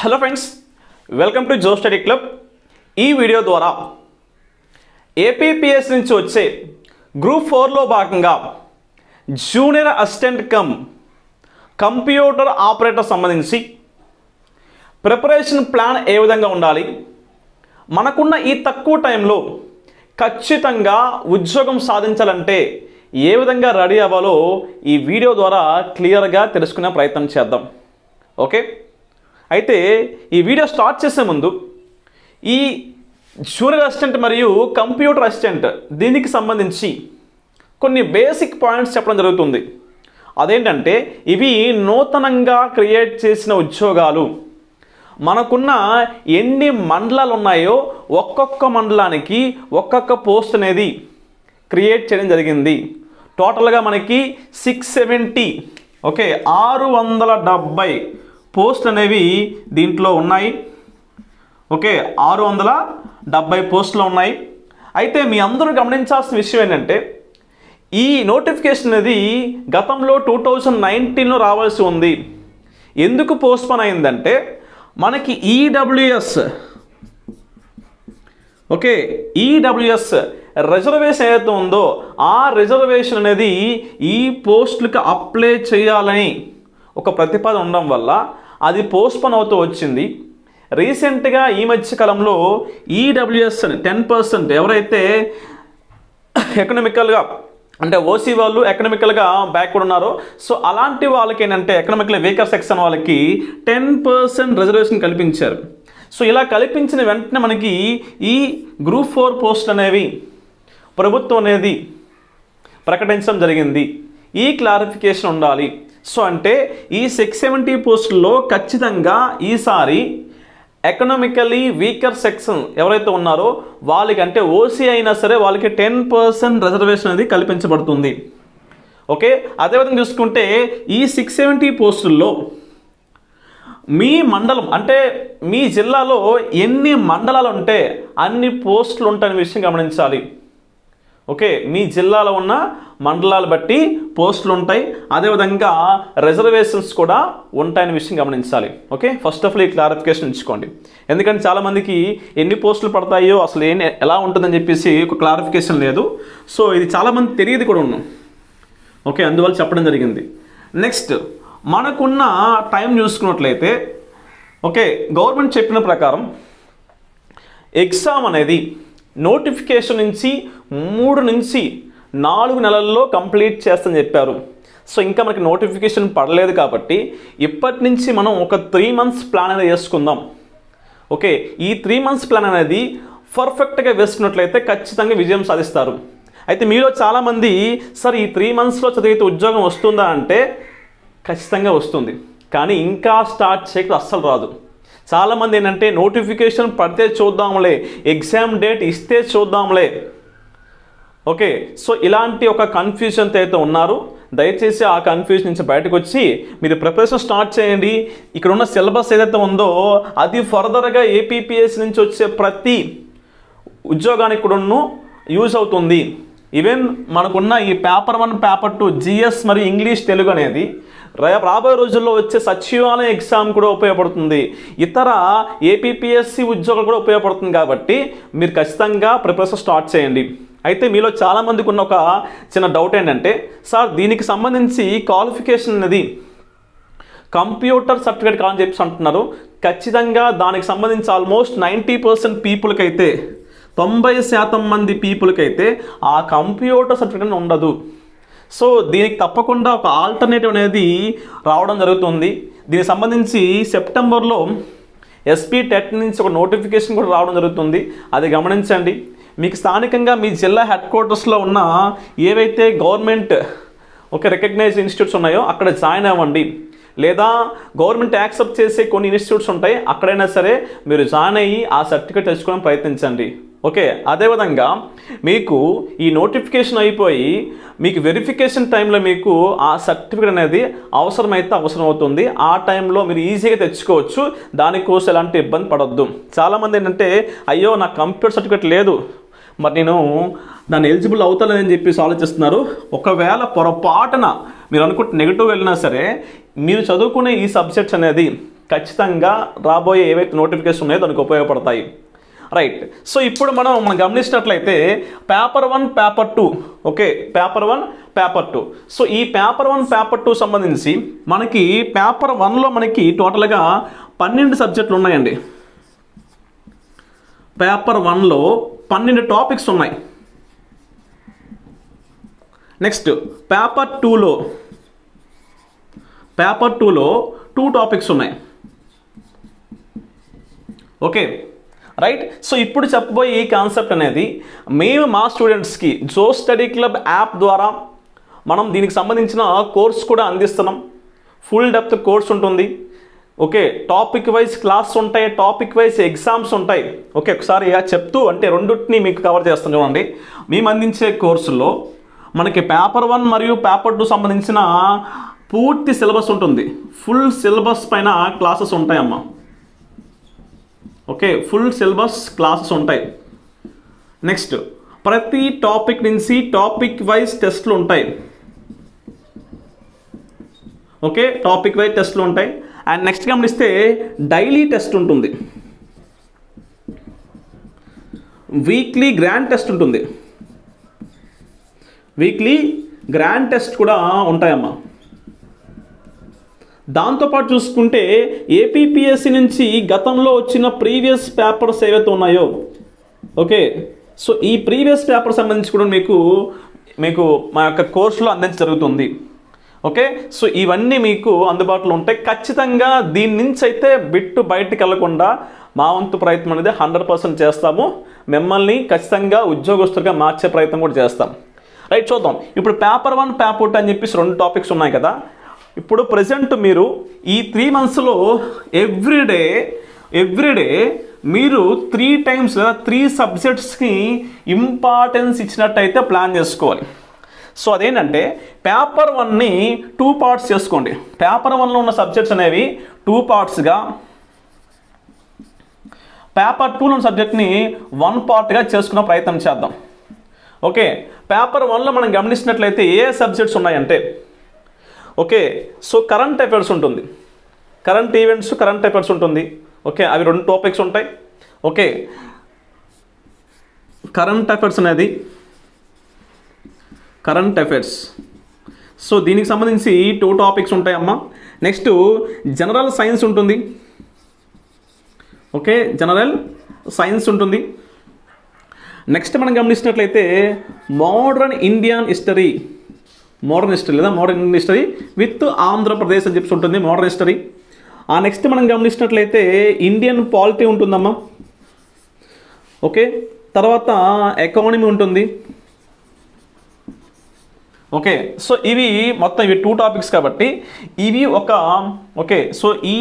Hello friends welcome to Jo study club. ఈ video ద్వారా APPS నుంచి వచ్చే గ్రూప్ ఫోర్లో భాగంగా junior assistant cum computer operator సంబంధించి ప్రిపరేషన్ ప్లాన్ ఏ విధంగా ఉండాలి మనకున్న ఈ తక్కువ టైంలో ఖచ్చితంగా ఉద్యోగం సాధించాలంటే ఏ విధంగా రెడీ అవ్వాలో ఈ వీడియో ద్వారా క్లియర్గా తెలుసుకునే ప్రయత్నం చేద్దాం. ఓకే? అయితే ఈ వీడియో స్టార్ట్ చేసే ముందు ఈ జూనియర్ అసిస్టెంట్ మరియు కంప్యూటర్ అసిస్టెంట్ దీనికి సంబంధించి కొన్ని బేసిక్ పాయింట్స్ చెప్పడం జరుగుతుంది. అదేంటంటే ఇవి నూతనంగా క్రియేట్ చేసిన ఉద్యోగాలు. మనకున్న ఎన్ని మండలాలు ఉన్నాయో ఒక్కొక్క మండలానికి ఒక్కొక్క పోస్ట్ అనేది క్రియేట్ చేయడం జరిగింది. టోటల్గా మనకి సిక్స్ సెవెంటీ ఓకే ఆరు వందల డెబ్బై పోస్ట్ అనేవి దీంట్లో ఉన్నాయి. ఓకే ఆరు వందల డెబ్బై పోస్టులు ఉన్నాయి. అయితే మీ అందరూ గమనించాల్సిన విషయం ఏంటంటే ఈ నోటిఫికేషన్ అనేది గతంలో టూ థౌజండ్ నైన్టీన్లో రావాల్సి ఉంది. ఎందుకు పోస్ట్పోన్ అయిందంటే మనకి ఈడబ్ల్యూఎస్ ఓకే ఈడబ్ల్యూఎస్ రిజర్వేషన్ ఏదైతే ఉందో ఆ రిజర్వేషన్ అనేది ఈ పోస్టులకు అప్లై చేయాలని ఒక ప్రతిపాదన ఉండడం వల్ల అది పోస్ట్పోన్ అవుతూ వచ్చింది. రీసెంట్గా ఈ మధ్య కాలంలో ఈడబ్ల్యూఎస్ టెన్ పర్సెంట్ ఎవరైతే ఎకనామికల్గా అంటే ఓసీ వాళ్ళు ఎకనామికల్గా బ్యాక్వర్డ్ ఉన్నారో సో అలాంటి వాళ్ళకి ఏంటంటే ఎకనామికల్ వీకర్ సెక్షన్ వాళ్ళకి టెన్ పర్సెంట్ రిజర్వేషన్ కల్పించారు. సో ఇలా కల్పించిన వెంటనే మనకి ఈ గ్రూప్ ఫోర్ పోస్ట్ అనేవి ప్రభుత్వం అనేది ప్రకటించడం జరిగింది. ఈ క్లారిఫికేషన్ ఉండాలి. సో అంటే ఈ సిక్స్ సెవెంటీ పోస్టుల్లో ఖచ్చితంగా ఈసారి ఎకనామికలీ వీకర్ సెక్షన్ ఎవరైతే ఉన్నారో వాళ్ళకి అంటే ఓసీ అయినా సరే వాళ్ళకి టెన్ పర్సెంట్ రిజర్వేషన్ అనేది కల్పించబడుతుంది. ఓకే? అదేవిధంగా చూసుకుంటే ఈ సిక్స్ సెవెంటీ పోస్టుల్లో మీ మండలం అంటే మీ జిల్లాలో ఎన్ని మండలాలు ఉంటే అన్ని పోస్టులు ఉంటాయనే విషయం గమనించాలి. ఓకే మీ జిల్లాలో ఉన్న మండలాలు బట్టి పోస్టులు ఉంటాయి. అదేవిధంగా రిజర్వేషన్స్ కూడా ఉంటాయనే విషయం గమనించాలి. ఓకే ఫస్ట్ ఆఫ్ ఆల్ ఈ క్లారిఫికేషన్ ఇచ్చుకోండి ఎందుకంటే చాలామందికి ఎన్ని పోస్టులు పడతాయో అసలు ఏం ఎలా ఉంటుందని చెప్పేసి ఒక క్లారిఫికేషన్ లేదు. సో ఇది చాలామంది తెలియదు కూడా ఉన్నాం. ఓకే అందువల్ల చెప్పడం జరిగింది. నెక్స్ట్ మనకున్న టైం చూసుకున్నట్లయితే ఓకే గవర్నమెంట్ చెప్పిన ప్రకారం ఎగ్జామ్ అనేది నోటిఫికేషన్ నుంచి మూడు నుంచి నాలుగు నెలల్లో కంప్లీట్ చేస్తని చెప్పారు. సో ఇంకా మనకి నోటిఫికేషన్ పడలేదు కాబట్టి ఇప్పటి నుంచి మనం ఒక త్రీ మంత్స్ ప్లాన్ అనేది వేసుకుందాం. ఓకే ఈ త్రీ మంత్స్ ప్లాన్ అనేది పర్ఫెక్ట్గా వేసుకున్నట్లయితే ఖచ్చితంగా విజయం సాధిస్తారు. అయితే మీలో చాలామంది సార్ ఈ త్రీ మంత్స్లో చదివితే ఉద్యోగం వస్తుందా? అంటే ఖచ్చితంగా వస్తుంది. కానీ ఇంకా స్టార్ట్ చేయక అస్సలు రాదు. చాలామంది ఏంటంటే నోటిఫికేషన్ పడితే చూద్దాంలే ఎగ్జామ్ డేట్ ఇస్తే చూద్దాంలే. ఓకే సో ఇలాంటి ఒక కన్ఫ్యూజన్తో అయితే ఉన్నారు దయచేసి ఆ కన్ఫ్యూజన్ నుంచి బయటకు వచ్చి మీరు ప్రిపరేషన్ స్టార్ట్ చేయండి. ఇక్కడ ఉన్న సిలబస్ ఏదైతే ఉందో అది ఫర్దర్గా ఏపీపీఎస్ నుంచి వచ్చే ప్రతి ఉద్యోగానికి కూడాను యూజ్ అవుతుంది. ఈవెన్ మనకున్న ఈ paper one paper two GS మరియు ఇంగ్లీష్ తెలుగు అనేది రాబోయే రోజుల్లో వచ్చే సచివాలయ ఎగ్జామ్ కూడా ఉపయోగపడుతుంది. ఇతర ఏపీపీఎస్సి ఉద్యోగాలు కూడా ఉపయోగపడుతుంది కాబట్టి మీరు ఖచ్చితంగా ప్రిపరేషన్ స్టార్ట్ చేయండి. అయితే మీలో చాలామందికి ఉన్న ఒక చిన్న డౌట్ ఏంటంటే సార్ దీనికి సంబంధించి క్వాలిఫికేషన్ అనేది కంప్యూటర్ సర్టిఫికేట్ కావాలని చెప్పి అంటున్నారు. ఖచ్చితంగా దానికి సంబంధించి ఆల్మోస్ట్ నైంటీ పర్సెంట్ పీపుల్కి అయితే తొంభై శాతం మంది పీపుల్కి అయితే ఆ కంప్యూటర్ సర్టిఫికేట్ ఉండదు. సో దీనికి తప్పకుండా ఒక ఆల్టర్నేటివ్ అనేది రావడం జరుగుతుంది. దీనికి సంబంధించి సెప్టెంబర్లో ఎస్పీ టెట్ నుంచి ఒక నోటిఫికేషన్ కూడా రావడం జరుగుతుంది. అది గమనించండి. మీకు స్థానికంగా మీ జిల్లా హెడ్ క్వార్టర్స్లో ఉన్న ఏవైతే గవర్నమెంట్ ఒక రికగ్నైజ్ ఇన్స్టిట్యూట్స్ ఉన్నాయో అక్కడ జాయిన్ అవ్వండి. లేదా గవర్నమెంట్ యాక్సెప్ట్ చేసే కొన్ని ఇన్స్టిట్యూట్స్ ఉంటాయి అక్కడైనా సరే మీరు జాయిన్ అయ్యి ఆ సర్టిఫికేట్ తెచ్చుకోవడానికి ప్రయత్నించండి. ఓకే అదేవిధంగా మీకు ఈ నోటిఫికేషన్ అయిపోయి మీకు వెరిఫికేషన్ టైంలో మీకు ఆ సర్టిఫికేట్ అనేది అవసరమైతే అవసరం అవుతుంది ఆ టైంలో మీరు ఈజీగా తెచ్చుకోవచ్చు. దానికోసం ఎలాంటి ఇబ్బంది పడవద్దు చాలామంది ఏంటంటే అయ్యో నా కంప్యూటర్ సర్టిఫికేట్ లేదు. మరి నేను దాన్ని ఎలిజిబుల్ అవుతానని చెప్పేసి ఆలోచిస్తున్నారు. ఒకవేళ పొరపాటున మీరు అనుకుంటే నెగిటివ్ వెళ్ళినా సరే మీరు చదువుకునే ఈ సబ్జెక్ట్స్ అనేది ఖచ్చితంగా రాబోయే ఏవైతే నోటిఫికేషన్ ఉన్నాయో దానికి ఉపయోగపడతాయి. రైట్ సో ఇప్పుడు మనం మనం గమనించినట్లయితే paper one paper two okay paper one paper two so ఈ పేపర్ వన్ పేపర్ టూ సంబంధించి మనకి పేపర్ వన్లో మనకి టోటల్గా పన్నెండు సబ్జెక్టులు ఉన్నాయండి. పేపర్ వన్లో పన్నెండు టాపిక్స్ ఉన్నాయి. నెక్స్ట్ పేపర్ టూలో పేపర్ టూలో టూ టాపిక్స్ ఉన్నాయి. ఓకే రైట్ సో ఇప్పుడు చెప్పబోయే ఈ కాన్సెప్ట్ అనేది మేము మా స్టూడెంట్స్కి జో స్టడీ క్లబ్ యాప్ ద్వారా మనం దీనికి సంబంధించిన కోర్స్ కూడా అందిస్తున్నాం. ఫుల్ డెప్త్ కోర్స్ ఉంటుంది. ఓకే టాపిక్ వైజ్ క్లాస్ ఉంటాయి. టాపిక్ వైజ్ ఎగ్జామ్స్ ఉంటాయి. ఓకే ఒకసారి చెప్తూ అంటే రెండింటిని మీకు కవర్ చేస్తాను చూడండి. మేము అందించే కోర్సుల్లో మనకి పేపర్ వన్ మరియు పేపర్ టూ సంబంధించిన పూర్తి సిలబస్ ఉంటుంది. ఫుల్ సిలబస్ పైన క్లాసెస్ ఉంటాయమ్మా. ఓకే ఫుల్ సిలబస్ క్లాసెస్ ఉంటాయి. నెక్స్ట్ ప్రతి టాపిక్ నుంచి టాపిక్ వైజ్ టెస్ట్లు ఉంటాయి. ఓకే టాపిక్ వైజ్ టెస్ట్లు ఉంటాయి. అండ్ నెక్స్ట్ గమనిస్తే డైలీ టెస్ట్ ఉంటుంది. వీక్లీ గ్రాండ్ టెస్ట్ ఉంటుంది. వీక్లీ గ్రాండ్ టెస్ట్ కూడా ఉంటాయమ్మా. దాంతోపాటు చూసుకుంటే ఏపీపీఎస్సి నుంచి గతంలో వచ్చిన ప్రీవియస్ పేపర్స్ ఏవైతే ఉన్నాయో ఓకే సో ఈ ప్రీవియస్ పేపర్ సంబంధించి కూడా మీకు మీకు మా యొక్క కోర్సులో అందించ జరుగుతుంది. ఓకే సో ఇవన్నీ మీకు అందుబాటులో ఉంటాయి ఖచ్చితంగా దీని నుంచి అయితే బిట్టు బయటికి వెళ్ళకుండా మా వంతు ప్రయత్నం అనేది హండ్రెడ్ పర్సెంట్ చేస్తాము. మిమ్మల్ని ఖచ్చితంగా ఉద్యోగస్తులుగా మార్చే ప్రయత్నం కూడా చేస్తాం. రైట్ చూద్దాం. ఇప్పుడు పేపర్ వన్ పేపర్ టూ అని చెప్పేసి రెండు టాపిక్స్ ఉన్నాయి కదా. ఇప్పుడు ప్రజెంట్ మీరు ఈ త్రీ మంత్స్లో ఎవ్రీడే ఎవ్రీడే మీరు త్రీ టైమ్స్ లేదా త్రీ సబ్జెక్ట్స్కి ఇంపార్టెన్స్ ఇచ్చినట్టయితే ప్లాన్ చేసుకోవాలి. సో అదేంటంటే పేపర్ వన్ని టూ పార్ట్స్ చేసుకోండి. పేపర్ వన్లో ఉన్న సబ్జెక్ట్స్ అనేవి టూ పార్ట్స్గా పేపర్ టూలో ఉన్న సబ్జెక్ట్ని వన్ పార్ట్గా చేసుకునే ప్రయత్నం చేద్దాం. ఓకే పేపర్ వన్లో మనం గమనించినట్లయితే ఏ సబ్జెక్ట్స్ ఉన్నాయంటే ఓకే సో కరెంట్ అఫైర్స్ ఉంటుంది. కరెంట్ ఈవెంట్స్ కరెంట్ అఫైర్స్ ఉంటుంది. ఓకే అవి రెండు టాపిక్స్ ఉంటాయి. ఓకే కరెంట్ అఫైర్స్ అనేది కరెంట్ అఫైర్స్ సో దీనికి సంబంధించి టూ టాపిక్స్ ఉంటాయమ్మా నెక్స్ట్ జనరల్ సైన్స్ ఉంటుంది. ఓకే జనరల్ సైన్స్ ఉంటుంది. నెక్స్ట్ మనం గమనించినట్లయితే modern Indian history modern history లేదా modern Indian history with Andhra Pradesh అని చెప్పి ఉంటుంది మోడర్న్ హిస్టరీ ఆ నెక్స్ట్ మనం గమనించినట్లయితే ఇండియన్ పాలిటీ ఉంటుందమ్మా. ఓకే తర్వాత ఎకానమీ ఉంటుంది. ఓకే సో ఇవి మొత్తం ఇవి టూ టాపిక్స్ కాబట్టి ఇవి ఒక ఓకే సో ఈ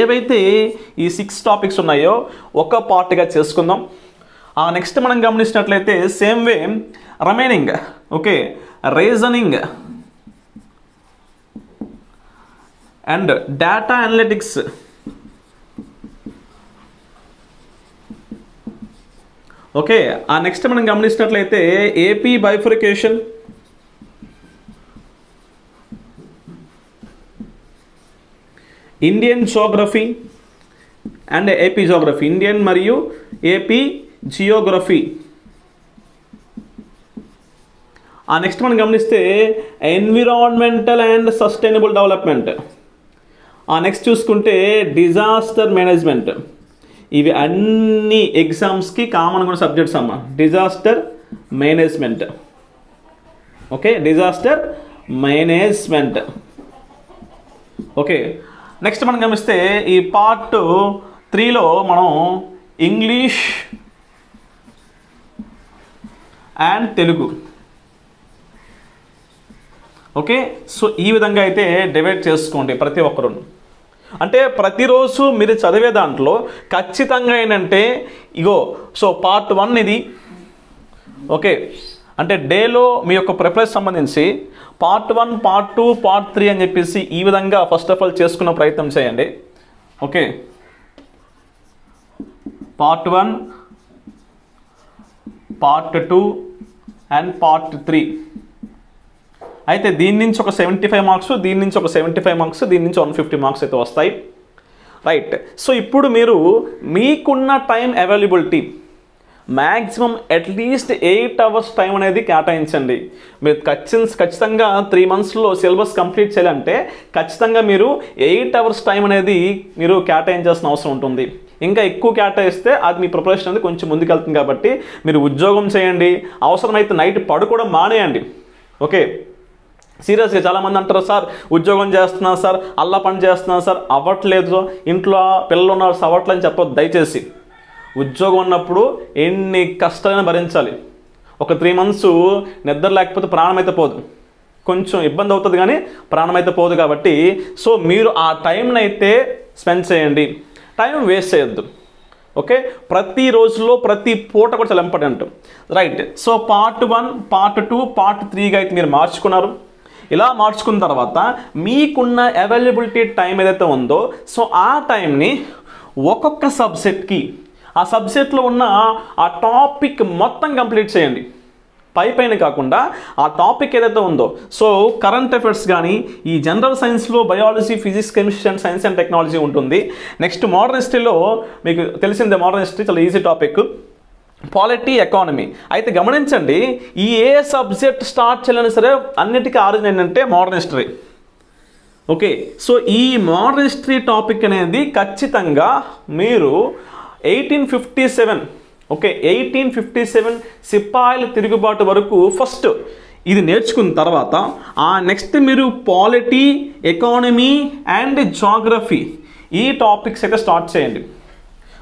ఏవైతే ఈ సిక్స్ టాపిక్స్ ఉన్నాయో ఒక పార్ట్గా చేసుకుందాం. ఆ నెక్స్ట్ మనం గమనించినట్లయితే same way remaining okay reasoning and data analytics okay ఆ నెక్స్ట్ మనం గమనించినట్లయితే AP bifurcation Indian geography and AP geography Indian మరియు ఏపీ జియోగ్రఫీ ఆ నెక్స్ట్ మనం గమనిస్తే ఎన్విరాన్మెంటల్ అండ్ సస్టైనబుల్ డెవలప్మెంట్ ఆ నెక్స్ట్ చూసుకుంటే డిజాస్టర్ మేనేజ్మెంట్ ఇవి అన్ని ఎగ్జామ్స్కి కామన్ కూడా సబ్జెక్ట్స్ అమ్మ. Disaster management okay disaster management okay next మనం గమనిస్తే ఈ పార్ట్ త్రీలో మనం English and Telugu okay? So ఈ విధంగా అయితే డివైడ్ చేసుకోండి ప్రతి ఒక్కరు. అంటే ప్రతిరోజు మీరు చదివే దాంట్లో ఖచ్చితంగా ఏంటంటే ఇగో సో పార్ట్ వన్ ఇది. ఓకే? అంటే డేలో మీ యొక్క ప్రిపరేషన్ సంబంధించి part one part two part three అని చెప్పేసి ఈ విధంగా ఫస్ట్ ఆఫ్ ఆల్ చేసుకున్న ప్రయత్నం చేయండి. Okay? Part one part two and part three అయితే దీని నుంచి ఒక సెవెంటీ ఫైవ్ మార్క్స్ దీని నుంచి ఒక సెవెంటీ ఫైవ్ మార్క్స్ దీని నుంచి వన్ ఫిఫ్టీ మార్క్స్ అయితే వస్తాయి. రైట్ సో ఇప్పుడు మీరు మీకున్న time availability maximum at least eight hours time అనేది కేటాయించండి. మీరు ఖచ్చితంగా ఖచ్చితంగా త్రీ మంత్స్లో సిలబస్ కంప్లీట్ చేయాలంటే ఖచ్చితంగా మీరు ఎయిట్ అవర్స్ టైం అనేది మీరు కేటాయించాల్సిన అవసరం ఉంటుంది. ఇంకా ఎక్కువ కేటాయిస్తే అది మీ ప్రిపరేషన్ అనేది కొంచెం ముందుకెళ్తుంది కాబట్టి మీరు ఉద్యోగం చేయండి. అవసరమైతే నైట్ పడుకోవడం మానేయండి. ఓకే సీరియస్గా చాలామంది అంటారు సార్ ఉద్యోగం చేస్తున్నాను సార్ అల్లా పని చేస్తున్నాను సార్ అవ్వట్లేదు. ఇంట్లో పిల్లలు ఉన్నారు సార్ అవ్వట్లేదు అని చెప్పొద్దు. దయచేసి ఉద్యోగం ఉన్నప్పుడు ఎన్ని కష్టాలైనా భరించాలి. ఒక త్రీ మంత్స్ నిద్ర లేకపోతే ప్రాణం అయితే పోదు. కొంచెం ఇబ్బంది అవుతుంది కానీ ప్రాణం అయితే పోదు కాబట్టి. సో మీరు ఆ టైంని అయితే స్పెండ్ చేయండి. టైం వేస్ట్ చేయొద్దు. ఓకే? ప్రతి రోజులో ప్రతి పూట కూడా చాలా important right so part one part two part త్రీగా అయితే మీరు మార్చుకున్నారు. ఇలా మార్చుకున్న తర్వాత మీకున్న అవైలబిలిటీ టైం ఏదైతే ఉందో సో ఆ టైంని ఒక్కొక్క సబ్జెక్ట్కి ఆ సబ్జెక్ట్లో ఉన్న ఆ టాపిక్ మొత్తం కంప్లీట్ చేయండి. పై పైన కాకుండా ఆ టాపిక్ ఏదైతే ఉందో సో కరెంట్ అఫైర్స్ కానీ ఈ జనరల్ సైన్స్లో biology physics chemistry and science and technology ఉంటుంది. నెక్స్ట్ మోడర్న్ హిస్టరీలో మీకు తెలిసిందే మోడర్న్ హిస్టరీ చాలా ఈజీ టాపిక్ పాలిటీ ఎకానమీ అయితే గమనించండి ఈ ఏ సబ్జెక్ట్ స్టార్ట్ చేయాలన్నా సరే అన్నిటికీ ఆరిజిన్ ఏంటంటే మోడర్న్ హిస్టరీ. ఓకే సో ఈ మోడర్న్ హిస్టరీ టాపిక్ అనేది ఖచ్చితంగా మీరు eighteen fifty seven okay eighteen fifty seven సిపాయిల తిరుగుబాటు వరకు ఫస్ట్ ఇది నేర్చుకున్న తర్వాత ఆ నెక్స్ట్ మీరు పాలిటీ ఎకానమీ అండ్ జాగ్రఫీ ఈ టాపిక్స్ అయితే స్టార్ట్ చేయండి.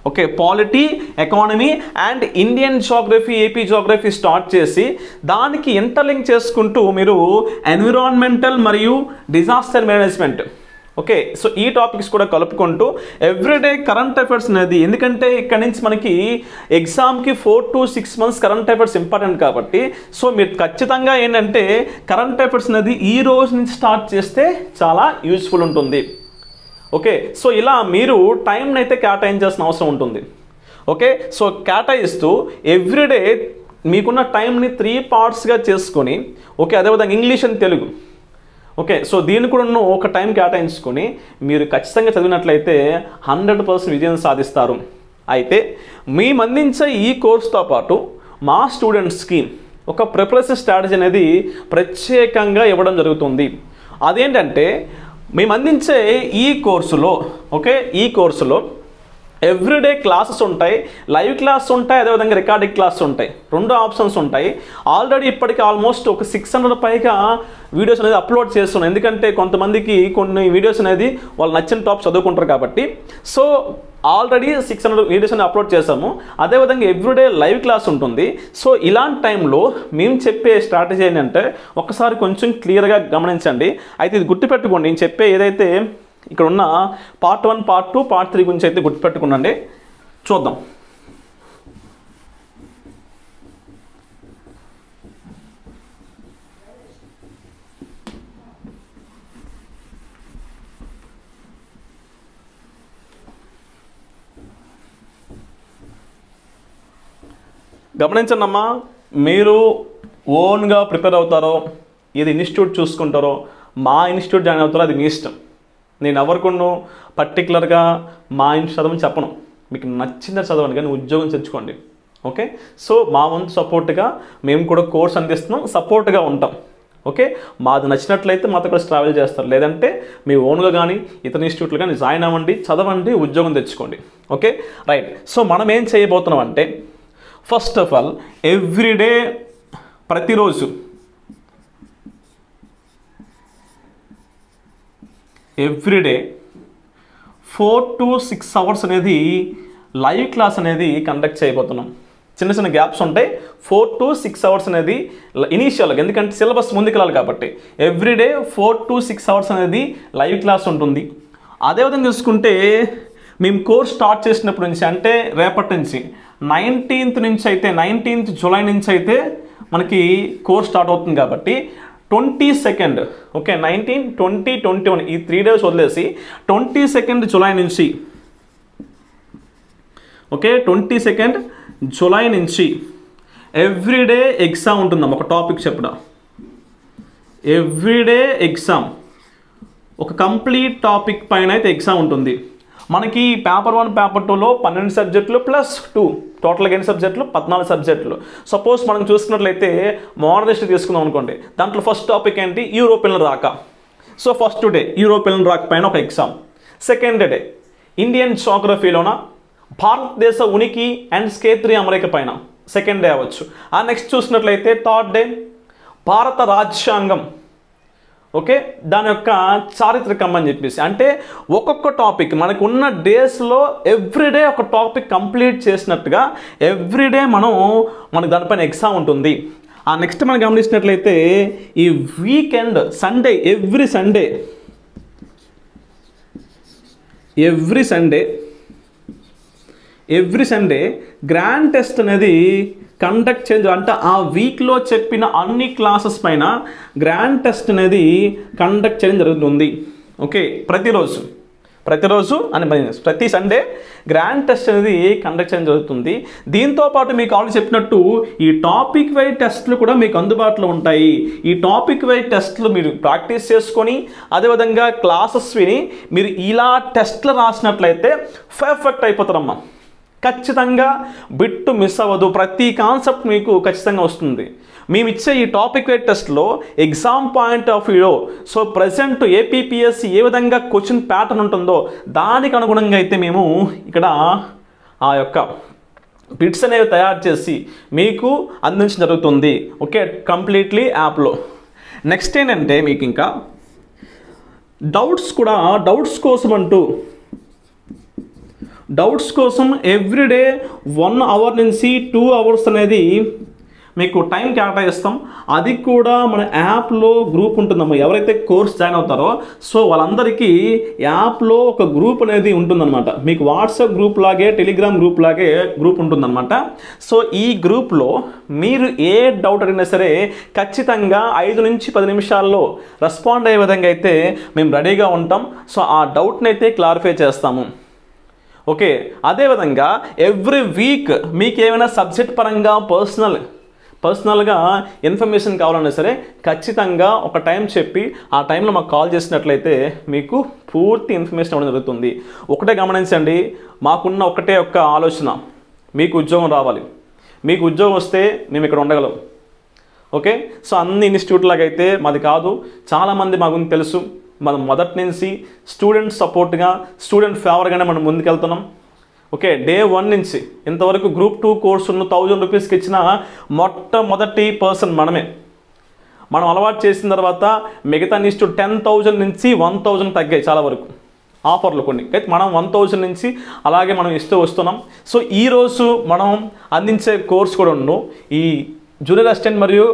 Okay polity economy and Indian geography AP geography start చేసి దానికి ఇంటర్లింక్ చేసుకుంటూ మీరు ఎన్విరాన్మెంటల్ మరియు డిజాస్టర్ మేనేజ్మెంట్. ఓకే సో ఈ టాపిక్స్ కూడా కలుపుకుంటూ ఎవ్రీడే కరెంట్ అఫైర్స్ అనేది ఎందుకంటే ఇక్కడ నుంచి మనకి ఎగ్జామ్కి four to six months current affairs important కాబట్టి సో మీరు ఖచ్చితంగా ఏంటంటే కరెంట్ అఫైర్స్ అనేది ఈ రోజు నుంచి స్టార్ట్ చేస్తే చాలా యూస్ఫుల్ ఉంటుంది. ఓకే సో ఇలా మీరు టైంని అయితే కేటాయించాల్సిన అవసరం ఉంటుంది. ఓకే సో కేటాయిస్తూ ఎవ్రీడే మీకున్న టైంని త్రీ పార్ట్స్గా చేసుకొని ఓకే అదేవిధంగా English and Telugu. Okay so దీన్ని కూడా ఒక టైం కేటాయించుకొని మీరు ఖచ్చితంగా చదివినట్లయితే హండ్రెడ్ పర్సెంట్ విజయం సాధిస్తారు. అయితే మేము అందించే ఈ కోర్స్తో పాటు మా స్టూడెంట్స్కి ఒక ప్రిపరేషన్ స్ట్రాటజీ అనేది ప్రత్యేకంగా ఇవ్వడం జరుగుతుంది. అదేంటంటే మేము అందించే ఈ కోర్సులో ఓకే ఈ కోర్సులో ఎవ్రీడే క్లాసెస్ ఉంటాయి లైవ్ క్లాస్ ఉంటాయి అదేవిధంగా రికార్డింగ్ క్లాస్ ఉంటాయి. రెండు ఆప్షన్స్ ఉంటాయి. ఆల్రెడీ ఇప్పటికి ఆల్మోస్ట్ ఒక సిక్స్ హండ్రెడ్ పైగా వీడియోస్ అనేది అప్లోడ్ చేస్తున్నాం. ఎందుకంటే కొంతమందికి కొన్ని వీడియోస్ అనేది వాళ్ళు నచ్చిన టాప్ చదువుకుంటారు కాబట్టి. So already six hundred videos అనేది అప్లోడ్ చేసాము అదేవిధంగా ఎవ్రీడే లైవ్ క్లాస్ ఉంటుంది. సో ఇలాంటి టైంలో మేము చెప్పే స్ట్రాటజీ ఏంటంటే ఒకసారి కొంచెం క్లియర్గా గమనించండి. అయితే ఇది గుర్తుపెట్టుకోండి. నేను చెప్పే ఏదైతే ఇక్కడ ఉన్న part one part two part three గురించి అయితే గుర్తుపెట్టుకునండి. చూద్దాం. గమనించండమ్మా మీరు ఓన్గా ప్రిపేర్ అవుతారో ఏది ఇన్స్టిట్యూట్ చూసుకుంటారో మా ఇన్స్టిట్యూట్ జాయిన్ అవుతారో అది మీ ఇష్టం. నేను ఎవరికొన్నో పర్టికులర్గా మా ఇంటి చదవని చెప్పను. మీకు నచ్చింది చదవండి కానీ ఉద్యోగం తెచ్చుకోండి. ఓకే? సో మా వంతు సపోర్ట్గా మేము కూడా కోర్స్ అందిస్తున్నాం సపోర్ట్గా ఉంటాం. ఓకే? మాది నచ్చినట్లయితే మాతో కలిసి ట్రావెల్ చేస్తారు. లేదంటే మీ ఓన్గా కానీ ఇతర ఇన్స్టిట్యూట్లు కానీ జాయిన్ అవ్వండి చదవండి ఉద్యోగం తెచ్చుకోండి. ఓకే? రైట్. సో మనం ఏం చేయబోతున్నాం అంటే ఫస్ట్ ఆఫ్ ఆల్ ఎవ్రీడే ప్రతిరోజు everyday four to six hours అనేది లైవ్ క్లాస్ అనేది కండక్ట్ చేయబోతున్నాం. చిన్న చిన్న గ్యాప్స్ ఉంటాయి ఫోర్ టు సిక్స్ అవర్స్ అనేది ఇనీషియల్గా ఎందుకంటే సిలబస్ ముందుకెళ్ళాలి కాబట్టి. Everyday four to six hours అనేది లైవ్ క్లాస్ ఉంటుంది. అదేవిధంగా చూసుకుంటే మేము కోర్స్ స్టార్ట్ చేసినప్పటి నుంచి అంటే రేపటి నుంచి నైన్టీన్త్ నుంచి అయితే నైన్టీన్త్ జూలై నుంచి అయితే మనకి కోర్స్ స్టార్ట్ అవుతుంది కాబట్టి twenty second okay nineteen twenty twenty one ఈ త్రీ డేస్ వదిలేసి ట్వంటీ సెకండ్ జూలై నుంచి. ఓకే ట్వంటీ సెకండ్ జూలై నుంచి ఎవ్రీడే ఎగ్జామ్ ఉంటుందమ్మా ఒక టాపిక్ చెప్పడం. ఎవ్రీడే ఎగ్జామ్ ఒక కంప్లీట్ టాపిక్ పైన అయితే ఎగ్జామ్ ఉంటుంది. మనకి పేపర్ వన్ పేపర్ టూలో పన్నెండు సబ్జెక్టులు ప్లస్ టూ టోటల్గా ఎన్ని సబ్జెక్టులు పద్నాలుగు సబ్జెక్టులు సపోజ్ మనం చూసుకున్నట్లయితే మోడల్ హిస్టరీ తీసుకుందాం అనుకోండి. దాంట్లో ఫస్ట్ టాపిక్ ఏంటి? యూరోపియన్ రాక. సో ఫస్ట్ డే యూరోపియన్ రాక్ పైన ఒక ఎగ్జామ్ సెకండ్ డే ఇండియన్ జోగ్రఫీలోన భారతదేశ ఉనికి అండ్ స్కేత్రి అమరిక పైన. సెకండ్ డే అవ్వచ్చు. ఆ నెక్స్ట్ చూసినట్లయితే థర్డ్ డే భారత రాజ్యాంగం. ఓకే? దాని యొక్క చారిత్రకం అని చెప్పేసి. అంటే ఒక్కొక్క టాపిక్ మనకు ఉన్న డేస్లో ఎవ్రీడే ఒక టాపిక్ కంప్లీట్ చేసినట్టుగా ఎవ్రీడే మనం మనకు దానిపైన ఎగ్జామ్ ఉంటుంది. ఆ నెక్స్ట్ మనం గమనించినట్లయితే ఈ weekend Sunday every Sunday every Sunday every Sunday grand test అనేది కండక్ట్ చేంజ్ అంటే ఆ వీక్లో చెప్పిన అన్ని క్లాసెస్ పైన గ్రాండ్ టెస్ట్ అనేది కండక్ట్ చేయడం జరుగుతుంది. ఓకే ప్రతిరోజు. ప్రతిరోజు అని ప్రతి సండే గ్రాండ్ టెస్ట్ అనేది కండక్ట్ చేయడం జరుగుతుంది. దీంతో పాటు మీకు ఆల్రెడీ చెప్పినట్టు ఈ టాపిక్ వై టెస్ట్లు కూడా మీకు అందుబాటులో ఉంటాయి. ఈ టాపిక్ వై టెస్ట్లు మీరు ప్రాక్టీస్ చేసుకొని అదేవిధంగా క్లాసెస్ విని మీరు ఇలా టెస్ట్లు రాసినట్లయితే పర్ఫెక్ట్ అయిపోతారమ్మా. ఖచ్చితంగా బిట్టు మిస్ అవ్వదు. ప్రతి కాన్సెప్ట్ మీకు ఖచ్చితంగా వస్తుంది. మేము ఇచ్చే ఈ టాపిక్ వైట్ టెస్ట్లో ఎగ్జామ్ పాయింట్ ఆఫ్ వ్యూలో సో ప్రజెంట్ ఏపీపీఎస్సి ఏ విధంగా క్వశ్చన్ ప్యాటర్న్ ఉంటుందో దానికి అనుగుణంగా అయితే మేము ఇక్కడ ఆ యొక్క బిట్స్ అనేవి తయారు చేసి మీకు అందించడం జరుగుతుంది. ఓకే కంప్లీట్లీ యాప్లో. నెక్స్ట్ ఏంటంటే మీకు ఇంకా డౌట్స్ కూడా డౌట్స్ కోసం అంటూ డౌట్స్ కోసం ఎవ్రీడే వన్ అవర్ నుంచి టూ అవర్స్ అనేది మీకు టైం కేటాయిస్తాం. అది కూడా మన యాప్లో గ్రూప్ ఉంటుందమ్మా. ఎవరైతే కోర్స్ జాయిన్ అవుతారో సో వాళ్ళందరికీ యాప్లో ఒక గ్రూప్ అనేది ఉంటుందన్నమాట. మీకు వాట్సాప్ గ్రూప్ లాగే టెలిగ్రామ్ గ్రూప్ లాగే గ్రూప్ ఉంటుందన్నమాట. సో ఈ గ్రూప్లో మీరు ఏ డౌట్ అడిగినా సరే ఖచ్చితంగా ఐదు నుంచి పది నిమిషాల్లో రెస్పాండ్ అయ్యే విధంగా అయితే మేము రెడీగా ఉంటాం. సో ఆ డౌట్ని అయితే క్లారిఫై చేస్తాము. ఓకే అదేవిధంగా ఎవ్రీ వీక్ మీకు ఏమైనా సబ్జెక్ట్ పరంగా పర్సనల్ పర్సనల్గా ఇన్ఫర్మేషన్ కావాలన్నా సరే ఖచ్చితంగా ఒక టైం చెప్పి ఆ టైంలో మాకు కాల్ చేసినట్లయితే మీకు పూర్తి ఇన్ఫర్మేషన్ ఇవ్వడం జరుగుతుంది. ఒకటే గమనించండి మాకున్న ఒకటే ఒక్క ఆలోచన మీకు ఉద్యోగం రావాలి. మీకు ఉద్యోగం వస్తే మేము ఇక్కడ ఉండగలం. ఓకే సో అన్ని ఇన్స్టిట్యూట్ లాగా అయితే మాది కాదు చాలామంది మా గురించి తెలుసు. మనం మొదటి నుంచి స్టూడెంట్ సపోర్ట్గా స్టూడెంట్ ఫేవర్గానే మనం ముందుకెళ్తున్నాం. ఓకే డే వన్ నుంచి ఇంతవరకు గ్రూప్ టూ కోర్సును థౌజండ్ రూపీస్కి ఇచ్చిన మొట్టమొదటి పర్సన్ మనమే. మనం అలవాటు చేసిన తర్వాత మిగతా ఇన్స్టిట్యూట్ టెన్ థౌజండ్ నుంచి వన్ థౌజండ్ తగ్గాయి చాలా వరకు. ఆఫర్లు కొన్ని. అయితే మనం వన్ థౌజండ్ నుంచి అలాగే మనం ఇస్తూ వస్తున్నాం. సో ఈరోజు మనం అందించే కోర్స్ కూడా ఉండు. ఈ జూనియర్ అసిస్టెంట్ మరియు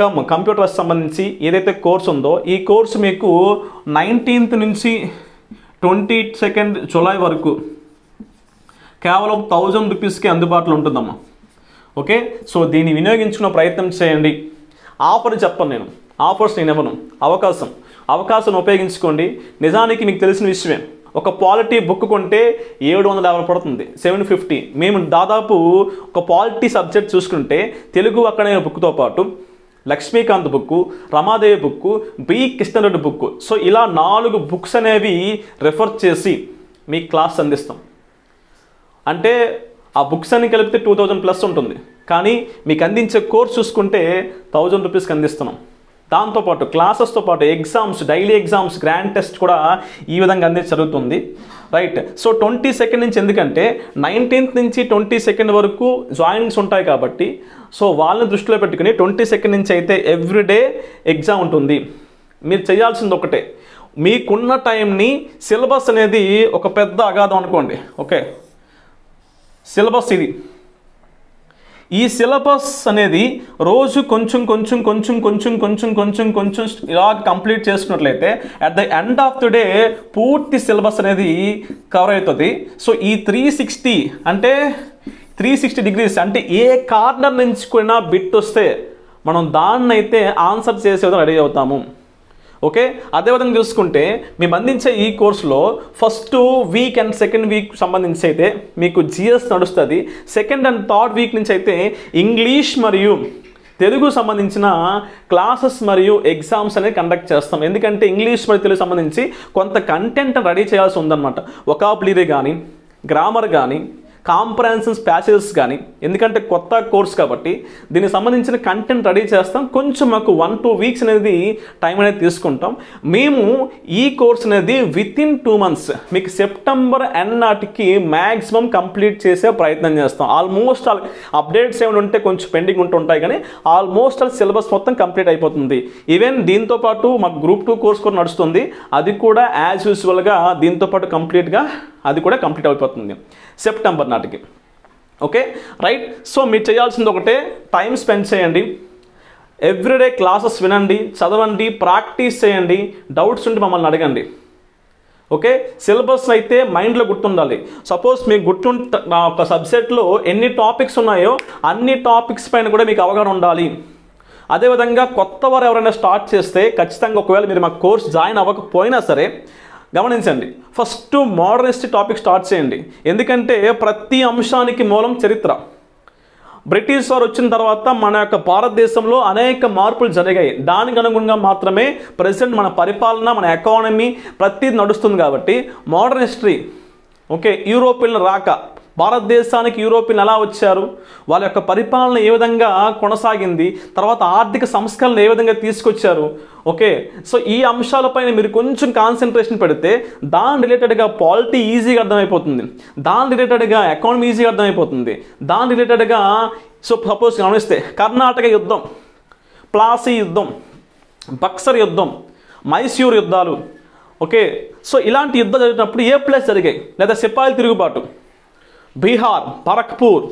కమ్ కంప్యూటర్స్ సంబంధించి ఏదైతే కోర్స్ ఉందో ఈ కోర్సు మీకు నైన్టీన్త్ నుంచి ట్వంటీ సెకండ్ జులై వరకు కేవలం థౌజండ్ రూపీస్కి అందుబాటులో ఉంటుందమ్మా. ఓకే? సో దీన్ని వినియోగించుకునే ప్రయత్నం చేయండి. ఆఫర్ చెప్పను నేను. ఆఫర్స్ నేను ఇవ్వను. అవకాశం. అవకాశం ఉపయోగించుకోండి. నిజానికి మీకు తెలిసిన విషయమే. ఒక పాలిటీ బుక్ కొంటే ఏడు వందల యాభై పడుతుంది. Seven fifty. మేము దాదాపు ఒక పాలిటీ సబ్జెక్ట్ చూసుకుంటే తెలుగు అక్కడైన బుక్తో పాటు Lakshmikanth book Ramadevi book B. Krishna Reddy book so ఇలా నాలుగు బుక్స్ అనేవి రెఫర్ చేసి మీ క్లాస్ అందిస్తాం. అంటే ఆ బుక్స్ అన్ని కలిపితే టూ థౌజండ్ ప్లస్ ఉంటుంది. కానీ మీకు అందించే కోర్స్ చూసుకుంటే థౌజండ్ రూపీస్కి అందిస్తున్నాం. దాంతోపాటు క్లాసెస్తో పాటు exams daily exams grand test కూడా ఈ విధంగా అందించి జరుగుతుంది. రైట్. సో ట్వంటీ సెకండ్ నుంచి ఎందుకంటే నైన్టీన్త్ నుంచి ట్వంటీ సెకండ్ వరకు జాయినింగ్స్ ఉంటాయి కాబట్టి సో వాళ్ళని దృష్టిలో పెట్టుకుని ట్వంటీ సెకండ్ నుంచి అయితే ఎవ్రీడే ఎగ్జామ్ ఉంటుంది. మీరు చేయాల్సింది ఒకటే. మీకున్న టైంని సిలబస్ అనేది ఒక పెద్ద అగాధం అనుకోండి. ఓకే? సిలబస్ ఇది. ఈ సిలబస్ అనేది రోజు కొంచెం కొంచెం కొంచెం కొంచెం కొంచెం కొంచెం కొంచెం ఇలా కంప్లీట్ చేసుకున్నట్లయితే at the end of the day పూర్తి సిలబస్ అనేది కవర్ అవుతుంది. సో ఈ త్రీ సిక్స్టీ అంటే త్రీ సిక్స్టీ డిగ్రీస్ అంటే ఏ కార్నర్ నుంచి కూడా బిట్ వస్తే మనం దాన్ని అయితే ఆన్సర్ చేసే విధంగా రెడీ అవుతాము. ఓకే? అదేవిధంగా చూసుకుంటే మేము అందించే ఈ కోర్సులో first week and second week సంబంధించి అయితే మీకు జిఎస్ నడుస్తుంది. సెకండ్ అండ్ థర్డ్ వీక్ నుంచి అయితే ఇంగ్లీష్ మరియు తెలుగు సంబంధించిన క్లాసెస్ మరియు ఎగ్జామ్స్ అనేది కండక్ట్ చేస్తాం. ఎందుకంటే ఇంగ్లీష్ మరియు తెలుగు సంబంధించి కొంత కంటెంట్ రెడీ చేయాల్సి ఉందన్నమాట. ఒకాబులరీ కానీ గ్రామర్ కానీ కాంప్రహెన్సివ్ ప్యాసేజెస్ కానీ ఎందుకంటే కొత్త కోర్స్ కాబట్టి దీనికి సంబంధించిన కంటెంట్ రెడీ చేస్తాం. కొంచెం మాకు వన్ టూ వీక్స్ అనేది టైం అనేది తీసుకుంటాం. మేము ఈ కోర్స్ అనేది విత్ ఇన్ టూ మంత్స్ మీకు సెప్టెంబర్ ఎండ్ నాటికి మ్యాక్సిమం కంప్లీట్ చేసే ప్రయత్నం చేస్తాం. ఆల్మోస్ట్ ఆల్ అప్డేట్స్ ఏమైనా ఉంటే కొంచెం పెండింగ్ ఉంటుంటాయి కానీ ఆల్మోస్ట్ ఆల్ సిలబస్ మొత్తం కంప్లీట్ అయిపోతుంది. ఈవెన్ దీంతో పాటు మాకు గ్రూప్ టూ కోర్స్ కూడా నడుస్తుంది. అది కూడా యాజ్ యూజువల్గా దీంతో పాటు కంప్లీట్గా అది కూడా కంప్లీట్ అయిపోతుంది. సెప్టెంబర్ నాటికి. ఓకే రైట్ సో మీరు చేయాల్సింది ఒకటే టైం స్పెండ్ చేయండి. ఎవ్రీడే క్లాసెస్ వినండి చదవండి ప్రాక్టీస్ చేయండి. డౌట్స్ ఉంటే మమ్మల్ని అడగండి. ఓకే సిలబస్ అయితే మైండ్లో గుర్తుండాలి. సపోజ్ మీకు గుర్తు నా ఒక సబ్జెక్ట్లో ఎన్ని టాపిక్స్ ఉన్నాయో అన్ని టాపిక్స్ పైన కూడా మీకు అవగాహన ఉండాలి. అదేవిధంగా కొత్త వారు ఎవరైనా స్టార్ట్ చేస్తే ఖచ్చితంగా ఒకవేళ మీరు మా కోర్స్ జాయిన్ అవ్వకపోయినా సరే గమనించండి. ఫస్ట్ మోడర్నిస్ట్ టాపిక్ స్టార్ట్ చేయండి. ఎందుకంటే ప్రతి అంశానికి మూలం చరిత్ర. బ్రిటిష్ వారు వచ్చిన తర్వాత మన యొక్క భారతదేశంలో అనేక మార్పులు జరిగాయి. దానికి అనుగుణంగా మాత్రమే ప్రజెంట్ మన పరిపాలన మన ఎకానమీ ప్రతిదీ నడుస్తుంది కాబట్టి మోడర్న్ హిస్టరీ ఓకే యూరోపియన్ రాక భారతదేశానికి యూరోపియన్ ఎలా వచ్చారు? వాళ్ళ యొక్క పరిపాలన ఏ విధంగా కొనసాగింది? తర్వాత ఆర్థిక సంస్కరణలు ఏ విధంగా తీసుకొచ్చారు? ఓకే సో ఈ అంశాలపైన మీరు కొంచెం కాన్సన్ట్రేషన్ పెడితే దాని రిలేటెడ్గా పాలిటీ ఈజీగా అర్థమైపోతుంది. దాని రిలేటెడ్గా ఎకానమీ ఈజీగా అర్థమైపోతుంది. దాని రిలేటెడ్గా సో సపోజ్ గమనిస్తే కర్ణాటక యుద్ధం ప్లాసీ యుద్ధం బక్సర్ యుద్ధం మైసూర్ యుద్ధాలు. ఓకే సో ఇలాంటి యుద్ధాలు జరిగినప్పుడు ఏ ప్లేస్ జరిగాయి? లేదా సిపాయిల తిరుగుబాటు. బీహార్ పరక్పూర్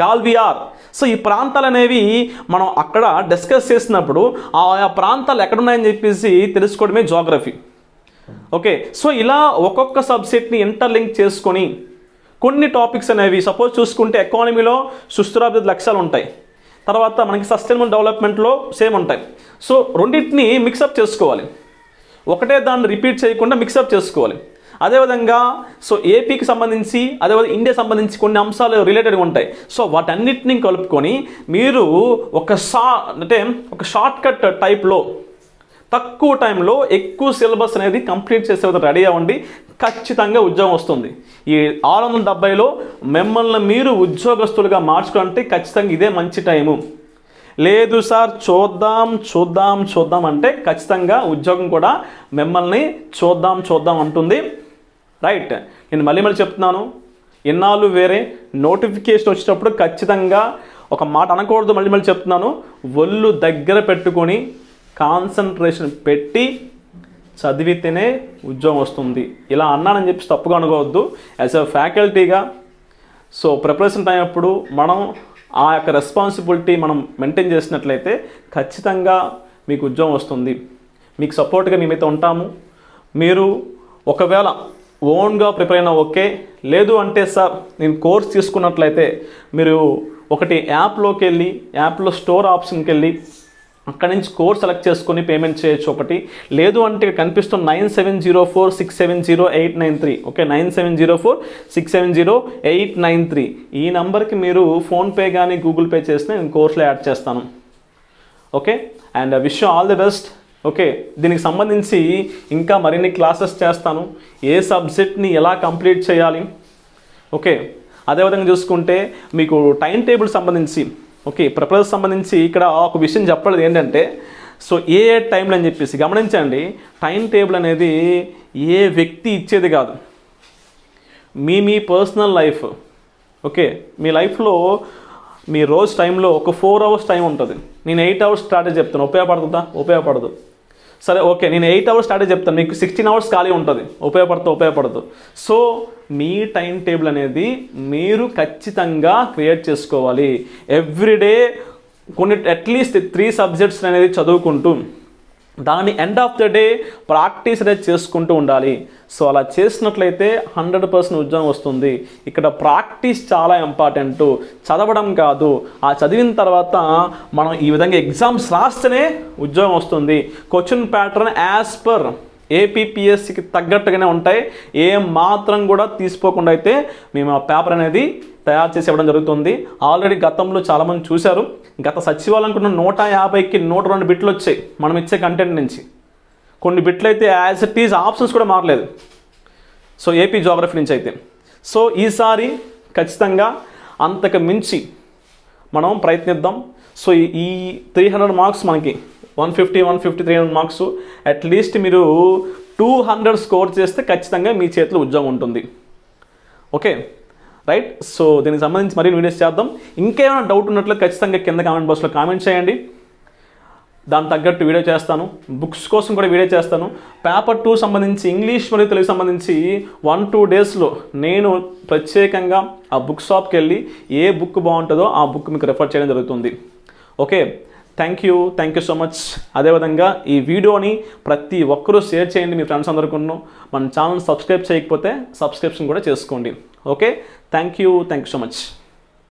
గాల్వియార్. సో ఈ ప్రాంతాలు అనేవి మనం అక్కడ డిస్కస్ చేసినప్పుడు ఆయా ప్రాంతాలు ఎక్కడున్నాయని చెప్పేసి తెలుసుకోవడమే జోగ్రఫీ ఓకే సో ఇలా ఒక్కొక్క సబ్జెక్ట్ని ఇంటర్లింక్ చేసుకొని కొన్ని టాపిక్స్ అనేవి సపోజ్ చూసుకుంటే ఎకానమీలో సుస్థిరాభివృద్ధి లక్ష్యాలు ఉంటాయి. తర్వాత మనకి సస్టైనబుల్ డెవలప్మెంట్లో సేమ్ ఉంటాయి. సో రెండింటిని మిక్సప్ చేసుకోవాలి. ఒకటే దాన్ని రిపీట్ చేయకుండా మిక్సప్ చేసుకోవాలి. అదేవిధంగా సో ఏపీకి సంబంధించి అదేవిధంగా ఇండియా సంబంధించి కొన్ని అంశాలు రిలేటెడ్గా ఉంటాయి. సో వాటన్నిటిని కలుపుకొని మీరు ఒక షా అంటే ఒక షార్ట్ కట్ టైప్లో తక్కువ టైంలో ఎక్కువ సిలబస్ అనేది కంప్లీట్ చేసే విధంగా రెడీ అవ్వండి. ఖచ్చితంగా ఉద్యోగం వస్తుంది. ఈ ఆరు వందల డెబ్బైలో మిమ్మల్ని మీరు ఉద్యోగస్తులుగా మార్చుకోవాలంటే ఖచ్చితంగా ఇదే మంచి టైము లేదు సార్ చూద్దాం చూద్దాం చూద్దాం అంటే ఖచ్చితంగా ఉద్యోగం కూడా మిమ్మల్ని చూద్దాం చూద్దాం అంటుంది. రైట్ నేను మళ్ళీ మళ్ళీ చెప్తున్నాను. ఇన్నాళ్ళు వేరే నోటిఫికేషన్ వచ్చేటప్పుడు ఖచ్చితంగా ఒక మాట అనకూడదు మళ్ళీ మళ్ళీ చెప్తున్నాను. ఒళ్ళు దగ్గర పెట్టుకొని కాన్సన్ట్రేషన్ పెట్టి చదివితేనే ఉద్యోగం వస్తుంది. ఇలా అన్నానని చెప్పి తప్పుగా అనుకోవద్దు. యాజ్ ఎ ఫ్యాకల్టీగా సో ప్రిపరేషన్ టైం అప్పుడు మనం ఆ యొక్క రెస్పాన్సిబిలిటీ మనం మెయింటైన్ చేసినట్లయితే ఖచ్చితంగా మీకు ఉద్యోగం వస్తుంది. మీకు సపోర్ట్గా మేమైతే ఉంటాము. మీరు ఒకవేళ ఓన్గా ప్రిపేర్ అయినా ఓకే. లేదు అంటే సార్ నేను కోర్స్ తీసుకున్నట్లయితే మీరు ఒకటి యాప్లోకి వెళ్ళి యాప్లో స్టోర్ ఆప్షన్కి వెళ్ళి అక్కడి నుంచి కోర్స్ సెలెక్ట్ చేసుకొని పేమెంట్ చేయొచ్చు ఒకటి. లేదు అంటే కనిపిస్తున్న nine seven zero four six seven zero eight nine three. Okay nine seven zero four six seven zero eight nine three. ఈ నెంబర్కి మీరు ఫోన్పే కానీ గూగుల్ పే చేస్తే నేను కోర్సులో యాడ్ చేస్తాను. Okay and wish all the best. Okay దీనికి సంబంధించి ఇంకా మరిన్ని క్లాసెస్ చేస్తాను. ఏ సబ్జెక్ట్ని ఎలా కంప్లీట్ చేయాలి? ఓకే అదేవిధంగా చూసుకుంటే మీకు టైం టేబుల్ సంబంధించి ఓకే ప్రిపరేషన్ సంబంధించి ఇక్కడ ఒక విషయం చెప్పలేదు ఏంటంటే సో ఏ ఏ టైంలో అని చెప్పేసి గమనించండి. టైం టేబుల్ అనేది ఏ వ్యక్తి ఇచ్చేది కాదు. మీ మీ పర్సనల్ లైఫ్ ఓకే మీ లైఫ్లో మీ రోజు టైంలో ఒక ఫోర్ అవర్స్ టైం ఉంటుంది. నేను ఎయిట్ అవర్స్ స్ట్రాటజీ చెప్తాను ఉపయోగపడుతుందా? ఉపయోగపడదు. సరే ఓకే నేను ఎయిట్ అవర్స్ స్టార్ట్ చెప్తాను. మీకు సిక్స్టీన్ అవర్స్ ఖాళీ ఉంటుంది. ఉపయోగపడుతూ ఉపయోగపడదు సో మీ టైం టేబుల్ అనేది మీరు ఖచ్చితంగా క్రియేట్ చేసుకోవాలి. ఎవ్రీడే కొన్ని అట్లీస్ట్ త్రీ సబ్జెక్ట్స్ అనేది చదువుకుంటూ. దాని end of the day practice అనేది చేసుకుంటూ ఉండాలి. సో అలా చేసినట్లయితే హండ్రెడ్ పర్సెంట్ ఉద్యోగం వస్తుంది. ఇక్కడ ప్రాక్టీస్ చాలా ఇంపార్టెంట్ చదవడం కాదు. ఆ చదివిన తర్వాత మనం ఈ విధంగా ఎగ్జామ్స్ రాస్తేనే ఉద్యోగం వస్తుంది. క్వశ్చన్ ప్యాటర్న్ యాజ్ పర్ ఏపీపీఎస్సికి తగ్గట్టుగానే ఉంటాయి. ఏ మాత్రం కూడా తీసుకోకుండా అయితే మేము ఆ పేపర్ అనేది తయారు చేసి ఇవ్వడం జరుగుతుంది. ఆల్రెడీ గతంలో చాలామంది చూశారు. గత సచివాలయం అనుకున్న నూట యాభైకి నూట రెండు బిట్లు వచ్చాయి మనం ఇచ్చే కంటెంట్ నుంచి. కొన్ని బిట్లు అయితే యాజ్ ఇట్ ఈజ్ ఆప్షన్స్ కూడా మారలేదు. సో ఏపీ జోగ్రఫీ నుంచి అయితే. సో ఈసారి ఖచ్చితంగా అంతకు మించి మనం ప్రయత్నిద్దాం. సో ఈ త్రీ హండ్రెడ్ మార్క్స్ మనకి one fifty one fifty three hundred marks. At least మీరు టూ హండ్రెడ్ స్కోర్ చేస్తే ఖచ్చితంగా మీ చేతిలో ఉద్యోగం ఉంటుంది. ఓకే రైట్ సో దీనికి సంబంధించి మరిన్ని వీడియోస్ చేద్దాం. ఇంకేమైనా డౌట్ ఉన్నట్లు ఖచ్చితంగా కింద కామెంట్ బాక్స్లో కామెంట్ చేయండి. దాని తగ్గట్టు వీడియో చేస్తాను. బుక్స్ కోసం కూడా వీడియో చేస్తాను. పేపర్ టూ సంబంధించి ఇంగ్లీష్ మరియు తెలుగు సంబంధించి వన్ టూ డేస్లో నేను ప్రత్యేకంగా ఆ బుక్ షాప్కి వెళ్ళి ఏ బుక్ బాగుంటుందో ఆ బుక్ మీకు రెఫర్ చేయడం జరుగుతుంది. Okay thank you thank you so much అదేవిధంగా ఈ వీడియోని ప్రతి ఒక్కరూ షేర్ చేయండి మీ ఫ్రెండ్స్ అందరికీ మన ఛానల్ సబ్స్క్రైబ్ చేయకపోతే సబ్స్క్రిప్షన్ కూడా చేసుకోండి. Okay thank you thank you so much